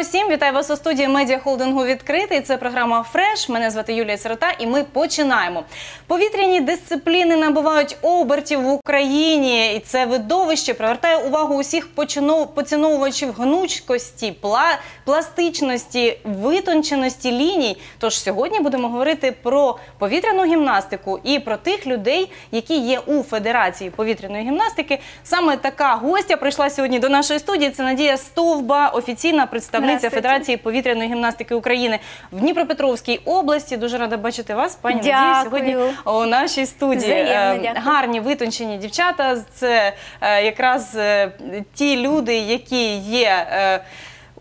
усім! Вітаю вас у студії медіа холдингу відкритий. Це програма Фреш. Мене звати Юлія Сирота, і ми починаємо. Повітряні дисципліни набувають обертів в Україні, і це видовище привертає увагу усіх поціновувачів гнучкості, пла- пластичності, витонченості ліній. Тож сьогодні будемо говорити про повітряну гімнастику і про тих людей, які є у Федерації повітряної гімнастики. Саме така гостя прийшла сьогодні до нашої студії. Це Надія Стовба, офіційна представниця Здравствуйте. Федерації повітряної гімнастики України в Дніпропетровській області. Дуже рада бачити вас, пані Надія, сьогодні у нашій студії. Взаємно, Е, дякую. Гарні витончені дівчата. Це е, якраз е, ті люди, які є.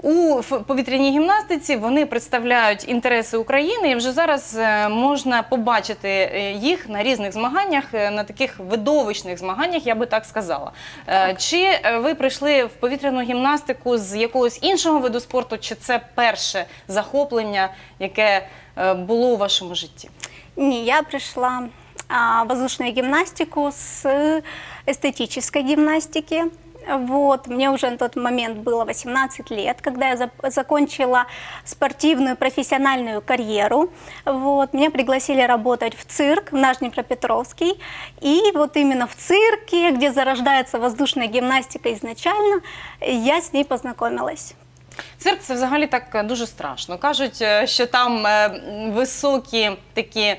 У повітряній гімнастиці вони представляють інтереси України, і вже зараз е, можна побачити е, їх на різних змаганнях, е, на таких видовищних змаганнях, я би так сказала. Е, Чи ви прийшли в повітряну гімнастику з якогось іншого виду спорту, чи це перше захоплення, яке було у вашому житті? Не, я пришла а, в воздушную гимнастику с эстетической гимнастики. Вот, мне уже на тот момент было 18 лет, когда я зап- закончила спортивную профессиональную карьеру. Вот, меня пригласили работать в цирк в Наш И вот именно в цирке, где зарождается воздушная гимнастика изначально, я с ней познакомилась. Цирк це взагалі так е, дуже страшно. Кажуть, е, що там е, високі такі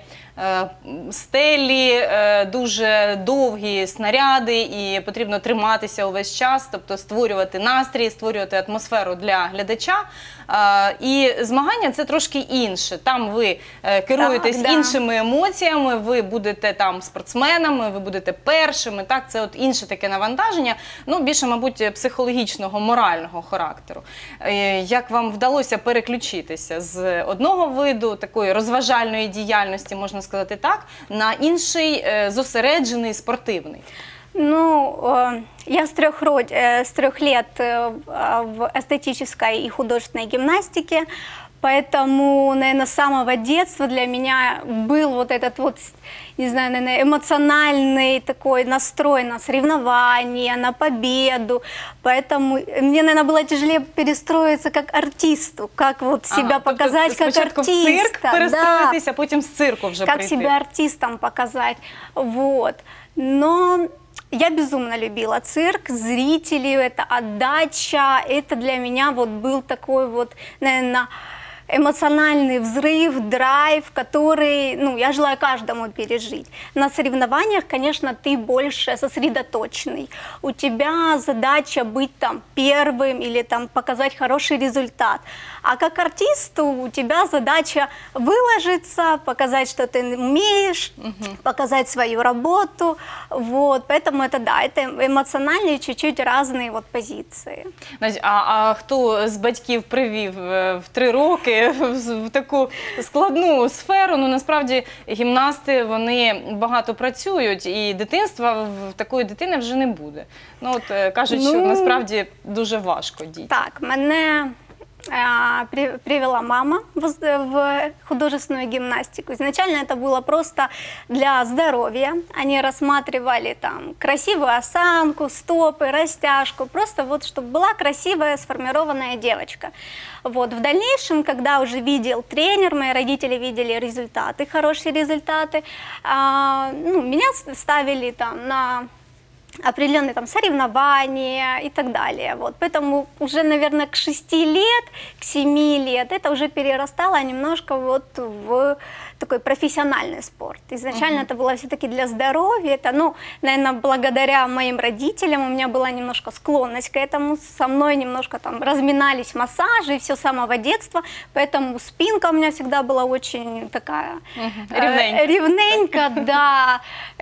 стелі, е, дуже довгі снаряди, і потрібно триматися увесь час, тобто створювати настрій, створювати атмосферу для глядача. Е, І змагання це трошки інше. Там ви е, керуєтесь да. іншими емоціями, ви будете там спортсменами, ви будете першими. Так, це от інше таке навантаження. Ну більше, мабуть, психологічного, морального характеру. Е, Як вам вдалося переключитися з одного виду такої розважальної діяльності, можна сказати так, на інший е, зосереджений спортивний? Ну, э, я с трех, род- э, с трех лет э, в- а, в эстетической и художественной гимнастике, Поэтому, наверное, с самого детства для меня был вот этот вот, с- не знаю, наверное, эмоциональный такой настрой на соревнования, на победу, поэтому мне, наверное, было тяжелее перестроиться как артисту, как вот себя Ага, тобто показать как спочатку в цирк артиста. да а потім з цирку вже как прийти. себя артистом показать. Вот. Но я безумно любила цирк, зрители, это отдача, это для меня вот был такой вот, наверное, эмоциональный взрыв, драйв, который, ну, я желаю каждому пережить. На соревнованиях, конечно, ты больше сосредоточенный. У тебя задача быть там первым или там показать хороший результат. А как артисту у тебя задача выложиться, показать, что ты умеешь, показать свою работу. Вот, поэтому это да, это эмоциональные чуть-чуть разные вот позиции. Надь, А, а хто з батьків привів е, в три роки в, в таку складну сферу? Ну насправді гімнасти вони багато працюють, і дитинства в такої дитини вже не буде. Ну от е, кажуть, що Ну, насправді дуже важко дітям. Так, мене а, при- Привела мама в, художественную гимнастику. Изначально это было просто для здоровья. Они рассматривали там красивую осанку, стопы, растяжку, просто вот чтобы была красивая сформированная девочка. Вот. В дальнейшем, когда уже видел тренер, мои родители видели результаты, хорошие результаты, а, ну, меня ставили там на определенные там соревнования и так далее. Вот. Поэтому уже, наверное, к 6 лет, к 7 лет это уже перерастало немножко вот в такой профессиональный спорт. Изначально это было все-таки для здоровья. Это, ну, наверное, благодаря моим родителям у меня была немножко склонность к этому. Со мной немножко там разминались массажи, все с самого детства. Поэтому спинка у меня всегда была очень такая... Э, Ревненько. Ревненько, да.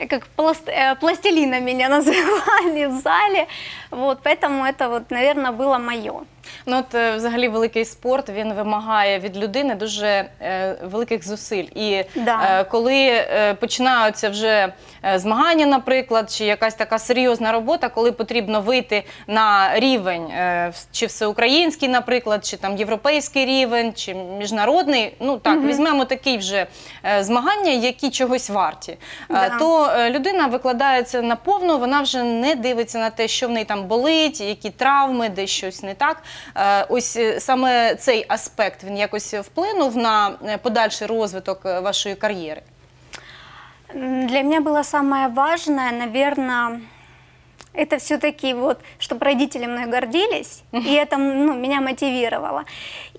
Как пласт- э, пластилина меня называли в зале. Вот, поэтому это вот, наверное, было мое. Ну от е, взагалі великий спорт він вимагає від людини дуже е, великих зусиль. І Да. е, коли е, починаються вже е, змагання, наприклад, чи якась така серйозна робота, коли потрібно вийти на рівень, е, в- чи всеукраїнський, наприклад, чи там європейський рівень, чи міжнародний, ну так, візьмемо такі вже е, змагання, які чогось варті, е, Да. то е, людина викладається наповну, вона вже не дивиться на те, що в неї там болить, які травми, де щось не так. Е, Ось е, саме цей аспект він якось вплинув на е, подальший розвиток е, вашої кар'єри. М, Для меня было самое важное, наверное, это все-таки вот, чтобы родители мной гордились, и это ну, меня мотивировало.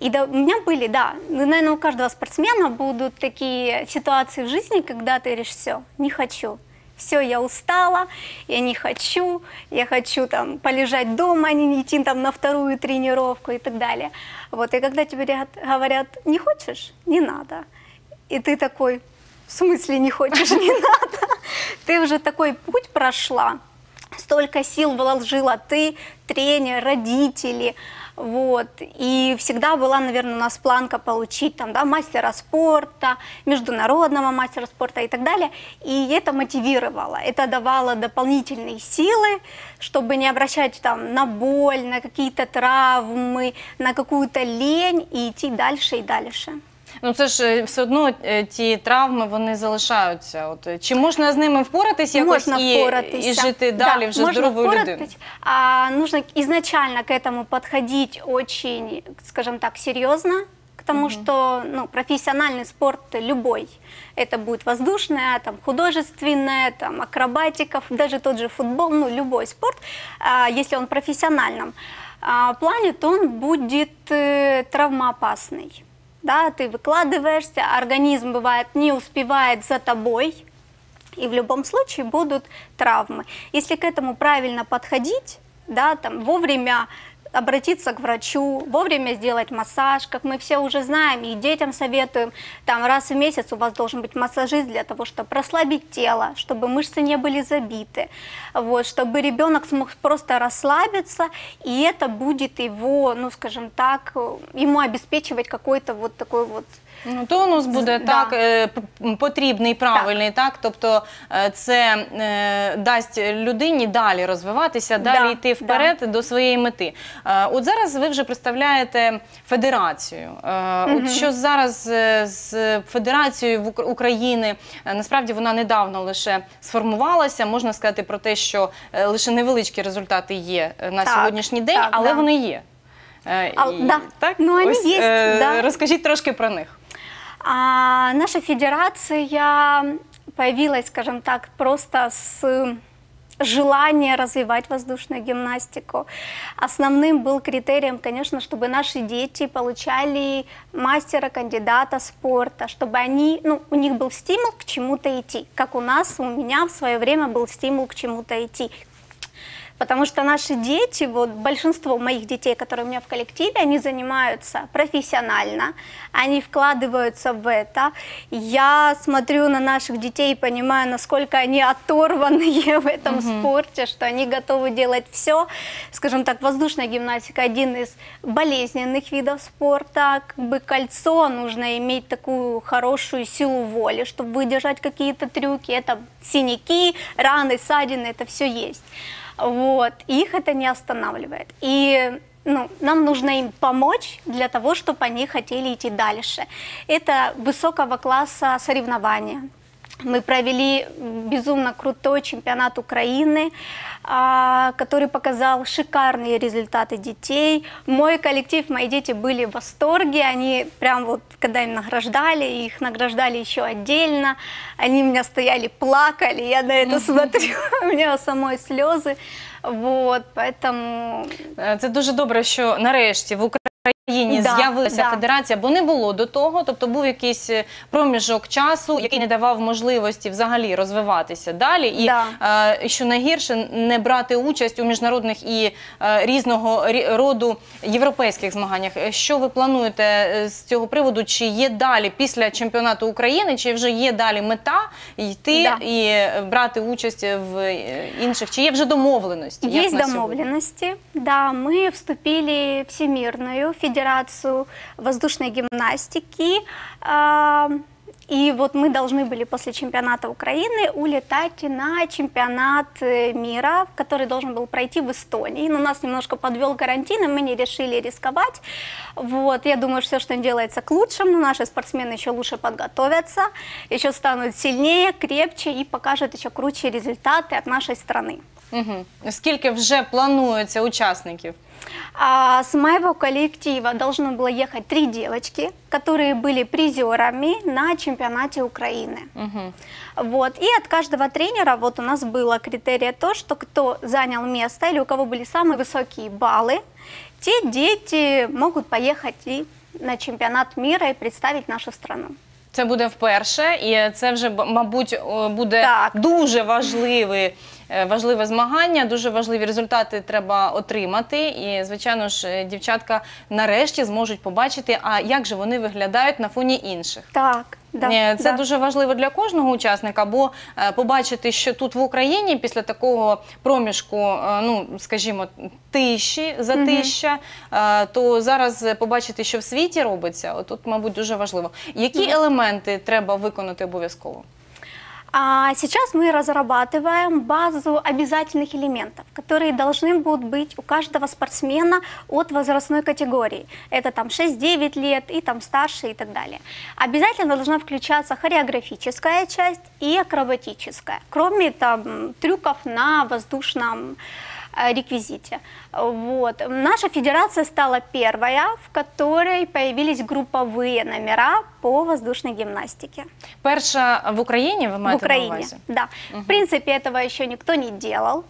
И да, у меня были, да, ну, наверное, у каждого спортсмена будут такие ситуации в жизни, когда ты говоришь, все, не хочу. все, я устала, я не хочу, я хочу там полежать дома, а не идти там на вторую тренировку и так далее. Вот, и когда тебе говорят, говорят, не хочешь, не надо. И ты такой, в смысле не хочешь, не надо. Ты уже такой путь прошла, столько сил вложила ты, тренер, родители, вот. И всегда была, наверное, у нас планка получить там, да, мастера спорта, международного мастера спорта и так далее. И это мотивировало, это давало дополнительные силы, чтобы не обращать там на боль, на какие-то травмы, на какую-то лень и идти дальше и дальше. Ну це ж е, все одно е, ті травми вони залишаються. От е, чи можна з ними впоратись якось Можно і, впоратися. і жити далі Да, вже можно здоровою впоратись. людиною? А нужно изначально к этому подходить очень, скажем так, серьезно, к тому, что ну, профессиональный спорт любой, это будет воздушное, там, художественное, там, акробатиков, даже тот же футбол, ну, любой спорт, а, если он в профессиональном а, плане, то он будет э, травмоопасный. Да, ты выкладываешься, организм бывает не успевает за тобой, и в любом случае будут травмы. Если к этому правильно подходить, да, там, вовремя обратиться к врачу, вовремя сделать массаж, как мы все уже знаем, и детям советуем, там раз в месяц у вас должен быть массажист для того, чтобы расслабить тело, чтобы мышцы не были забиты, вот, чтобы ребенок смог просто расслабиться, и это будет его, ну, скажем так, э, ему обеспечивать какой-то вот такой вот Ну, тонус буде З- так да. е, п- потрібний, правильний, так. Тобто е, це е, дасть людині далі розвиватися, далі Да, йти вперед до своєї мети. Е, От зараз ви вже представляєте федерацію. Е, От що зараз е, з федерацією в Ук- України е, насправді вона недавно лише сформувалася. Можна сказати про те, що е, лише невеличкі результати є е, на Так, сьогоднішній день, так, але да. вони є. Е, А, да. Так, Ну, вони Ось, є, е, да. Розкажіть трошки про них. А наша федерация появилась, скажем так, просто с желания развивать воздушную гимнастику. Основным был критерием, конечно, чтобы наши дети получали мастера, кандидата спорта, чтобы они, ну, у них был стимул к чему-то идти, как у нас, у меня в свое время был стимул к чему-то идти. Потому что наши дети, вот большинство моих детей, которые у меня в коллективе, они занимаются профессионально, они вкладываются в это. Я смотрю на наших детей и понимаю, насколько они оторванные в этом спорте, что они готовы делать все. Скажем так, воздушная гимнастика один из болезненных видов спорта. Как бы кольцо нужно иметь такую хорошую силу воли, чтобы выдержать какие-то трюки. Это синяки, раны, ссадины, это все есть. Вот. И их это не останавливает. И ну, нам нужно им помочь для того, чтобы они хотели идти дальше. Это высокого класса соревнования. Мы провели безумно крутой чемпионат Украины, а, который показал шикарные результаты детей. Мой коллектив, мои дети были в восторге. Они прям вот, когда им награждали, их награждали еще отдельно. Они у меня стояли, плакали. Я на это смотрю, у меня самой слезы. Вот, поэтому Е, Це дуже добре, що нарешті в Україні Да, з'явилася да. федерація, бо не було до того. Тобто був якийсь е, проміжок часу, який не давав можливості взагалі розвиватися далі. І Да. е, що найгірше не брати участь у міжнародних і е, різного рі- роду європейських змаганнях. Е, Що ви плануєте е, з цього приводу? Чи є далі після чемпіонату України, чи вже є далі мета йти Да. і брати участь в інших? Чи є вже домовленості? Сьогодні? домовленности. Да, мы вступили в Всемирную Федерацию воздушной гимнастики. а, И вот мы должны были после чемпионата Украины улетать на чемпионат э, мира, который должен был пройти в Эстонии. Но нас немножко подвел карантин, и мы не решили рисковать. Вот, я думаю, что все, что делается к лучшему. Наши спортсмены еще лучше подготовятся, еще станут сильнее, крепче и покажут еще круче результаты от нашей страны. Угу. Скільки вже планується учасників? А с моего коллектива должно было ехать три девочки, которые были призерами на чемпионате Украины. Угу. Вот. И от каждого тренера вот у нас было критерия то, что кто занял место или у кого были самые высокие баллы, те дети могут поехать и на чемпионат мира и представить нашу страну. Це буде вперше, і це вже б- мабуть о, буде Так. дуже важливе, е, важливе змагання. Дуже важливі результати треба отримати. І звичайно ж, е, дівчатка нарешті зможуть побачити, а як же вони виглядають на фоні інших. Так, да. Е, Це да. дуже важливо для кожного учасника, бо е, побачити, що тут в Україні після такого проміжку, е, ну скажімо, тиші затища, е, то зараз е, побачити, що в світі робиться, отут, мабуть, дуже важливо. Які елементи треба виконати обов'язково? А сейчас мы разрабатываем базу обязательных элементов, которые должны будут быть у каждого спортсмена от возрастной категории. Это там 6-9 лет и там старше и так далее. Обязательно должна включаться хореографическая часть и акробатическая, кроме там трюков на воздушном реквизите. Вот. Наша федерация стала первая, в которой появились групповые номера по воздушной гимнастике. Перша в Україні ви В маєте на Украине, увазі? да. В принципе, этого еще никто не делал.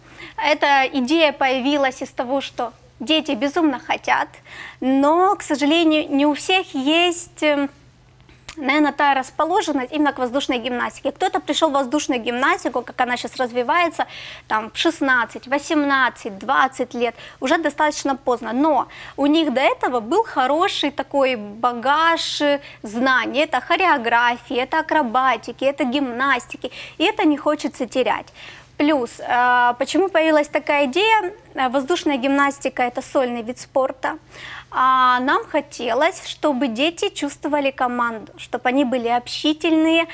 Эта идея появилась из того, что дети безумно хотят, но, к сожалению, не у всех есть эм, наверное, та расположенность именно к воздушной гимнастике. Кто-то пришел в воздушную гимнастику, как она сейчас развивается, там, в 16, 18, 20 лет, уже достаточно поздно. Но у них до этого был хороший такой багаж знаний. Это хореографии, это акробатики, это гимнастики. И это не хочется терять. Плюс, почему появилась такая идея? Воздушная гимнастика – это сольный вид спорта. А нам хотелось, чтобы дети чувствовали команду, чтобы они были общительные,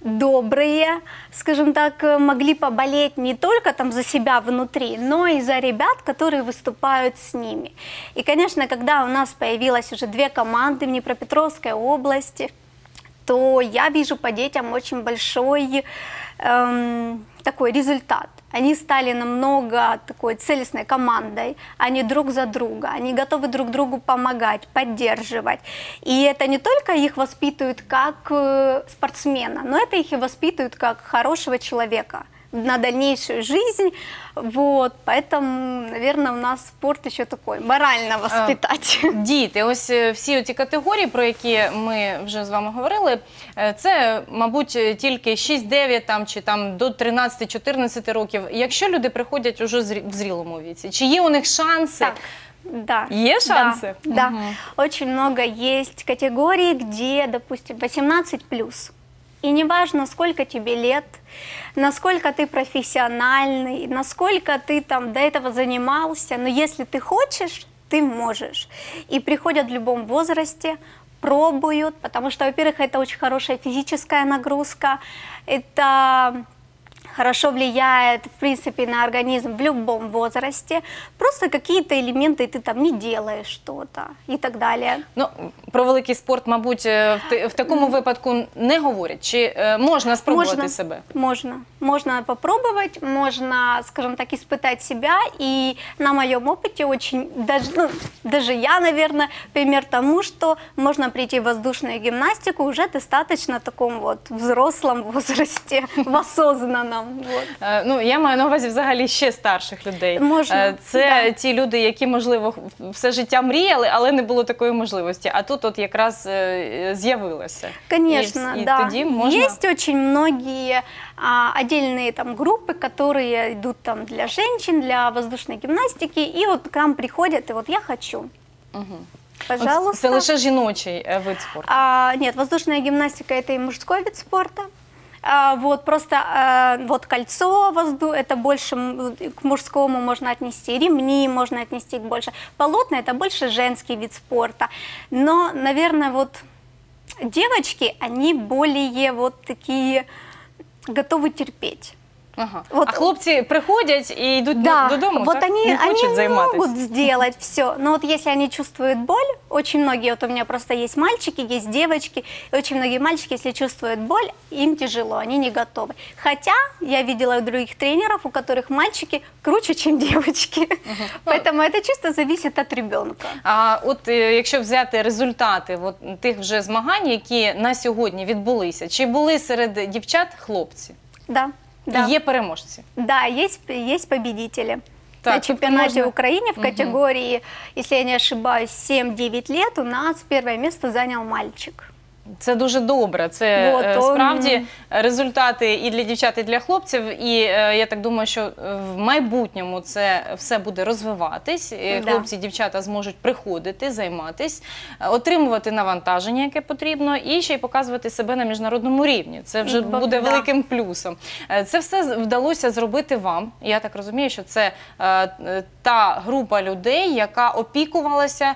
добрые, скажем так, э, могли поболеть не только там за себя внутри, но и за ребят, которые выступают с ними. И, конечно, когда у нас появилось уже две команды в Днепропетровской области, то я вижу по детям очень большой эм, такой результат. Они стали намного такой целостной командой, они друг за друга, они готовы друг другу помогать, поддерживать. И это не только их воспитывает как э, спортсмена, но это их и воспитывает как хорошего человека на дальнейшую жизнь. Вот, поэтому, наверное, у нас спорт еще такой, морально воспитать. Діти, ось е, всі ці категорії, про які ми вже з вами говорили, е, це, мабуть, е, тільки 6-9 там, чи там до 13-14 років. Якщо люди приходять уже в зрілому віці, чи є у них шанси? Так, да. Есть шансы? Да, Мгм. очень много есть категорий, где, допустим, 18 плюс. И неважно, сколько тебе лет, насколько ты профессиональный, насколько ты там до этого занимался, но если ты хочешь, ты можешь. И приходят в любом возрасте, пробуют, потому что, во-первых, это очень хорошая физическая нагрузка, это хорошо влияет, в принципе, на организм в любом возрасте. Просто какие-то элементы ты там не делаешь что-то и так далее. Ну, про великий спорт, мабуть, е, в, ти- в такому випадку не говорять. Чи е, можна спробувати можно, себе? Можно. Можно попробовать, можно, скажем так, испытать себя. И на моем опыте очень, даже, ну, даже я, наверное, пример тому, что можно прийти в воздушную гимнастику уже достаточно таком вот взрослом возрасте, в осознанном. Вот. Е, Ну, я маю на увазі взагалі ще старших людей. Можна, Е, Це да. ті люди, які, можливо, все життя мріяли, але не було такої можливості. А тут от якраз е, з'явилося. Конечно, і, і да. тоді можна... Есть очень многие а, отдельные там группы, которые идут там для женщин, для воздушной гимнастики, и вот к нам приходят, и вот я хочу. От Пожалуйста. Це лише жіночий е, вид спорту. А, нет, воздушная гимнастика это и мужской вид спорта. А, вот просто а, вот кольцо возду это больше к мужскому можно отнести, ремни можно отнести к больше. Полотна это больше женский вид спорта. Но, наверное, вот девочки, они более вот такие готовы терпеть. Ага. Вот- А хлопці приходять і йдуть Да, додому, вот так? они, не хочуть они займатися. могут сделать все. Но вот если они чувствуют боль, очень многие, вот у меня просто есть мальчики, есть девочки, и очень многие мальчики, если чувствуют боль, им тяжело, они не готовы. Хотя я видела у других тренеров, у которых мальчики круче, чем девочки. Поэтому это чисто зависит от ребенка. А от е, якщо взяти результати от, тих вже змагань, які на сьогодні відбулися, чи були серед дівчат хлопці? Да, да. Є переможці? Да, есть, есть победители. Так, На тут чемпионате можно- Украины в категории, если я не ошибаюсь, 7-9 лет у нас первое место занял мальчик. Це дуже добре. Це Вот, е, он- справді результати і для дівчат, і для хлопців. І е, я так думаю, що е, в майбутньому це все буде розвиватись. і Да. Хлопці, дівчата зможуть приходити, займатись, отримувати навантаження, яке потрібно, і ще й показувати себе на міжнародному рівні. Це вже Бо- буде да. великим плюсом. Це все вдалося зробити вам. Я так розумію, що це та група людей, яка опікувалася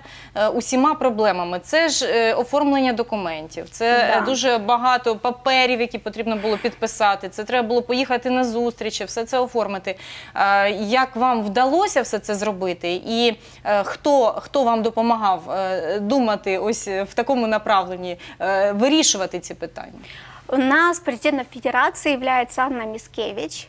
усіма проблемами. Це ж оформлення документів, це е, Да. дуже багато паперів, які потрібно було підписати. Це треба було поїхати на зустрічі, все це оформити. Е, Як вам вдалося все це зробити? І е, хто, хто вам допомагав е, думати ось в такому направленні, е, вирішувати ці питання? У нас президентом Федерации является Анна Мискевич.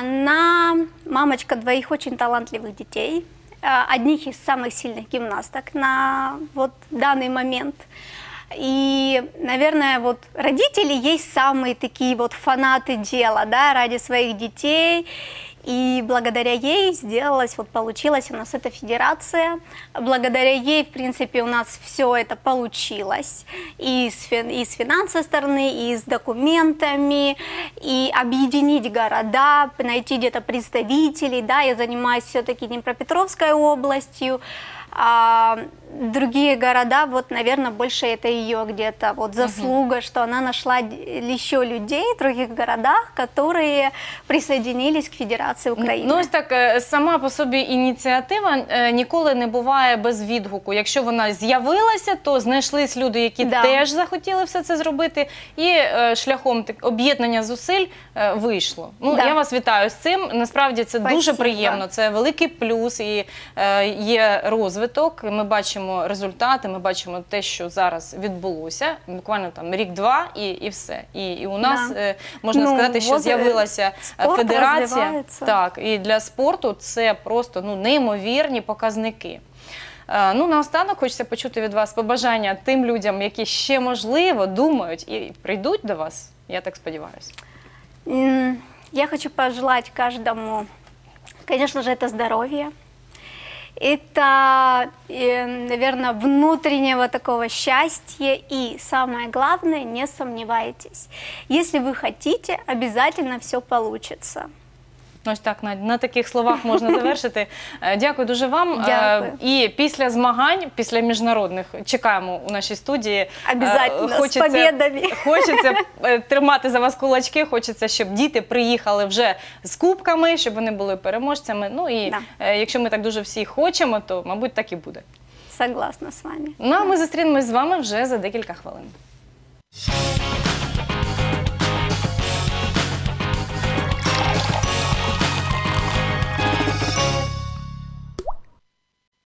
Она мамочка двоих очень талантливых детей, э, одних из самых сильных гимнасток на вот данный момент. И, наверное, вот родители есть самые такие вот фанаты дела, да, ради своих детей. И благодаря ей сделалось, вот получилась у нас эта федерация. Благодаря ей, в принципе, у нас все это получилось. И с, и с финансовой стороны, и с документами, и объединить города, найти где-то представителей. Да, я занимаюсь все-таки Днепропетровской областью. А другие города, вот, наверное, больше это ее где-то вот заслуга, что она нашла д- еще людей в других городах, которые присоединились к Федерации Украины. Ну ось так е, сама по собі ініціатива е, ніколи не буває без відгуку. Якщо вона з'явилася, то знайшлись люди, які Да. теж захотіли все це зробити, і е, шляхом так- об'єднання зусиль е, вийшло. Ну Да. я вас вітаю з цим. Насправді це дуже Спасибо. приємно. Це великий плюс і е, є розвиток. Ми бачимо результати. Ми бачимо те, що зараз відбулося. Буквально там рік-два, і, і все. І, і у нас Да. е, можна Ну, сказати, що з'явилася е, федерація. Так, і для спорту це просто ну неймовірні показники. Е, Ну, наостанок хочеться почути від вас побажання тим людям, які ще можливо думають і прийдуть до вас. Я так сподіваюся. Я хочу пожелать каждому, конечно же, это здоровье. Это, наверное, внутреннего такого счастья. И самое главное, не сомневайтесь. Если вы хотите, обязательно все получится. Ось так на, на таких словах можна завершити. Е, Дякую дуже вам. Е, Дякую. І після змагань, після міжнародних, чекаємо у нашій студії. Е, Обязательно, с победами. Хочеться тримати за вас кулачки. Хочеться, щоб діти приїхали вже з кубками, щоб вони були переможцями. Ну і Да. якщо ми так дуже всі хочемо, то мабуть так і буде. Согласна с вами. Ну а ми зустрінемось з вами вже за декілька хвилин.